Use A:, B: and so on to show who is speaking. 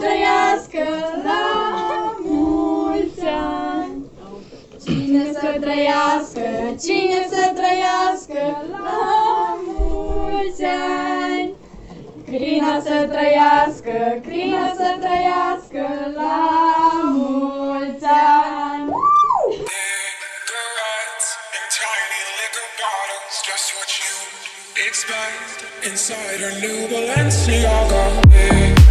A: Să trăiască, cine să trăiască, la mulți ani. Crina să trăiască, crina să trăiască, la mulți ani.
B: Cigarettes in tiny liquor bottles, just what you expect inside her new Balenciaga. Cigarettes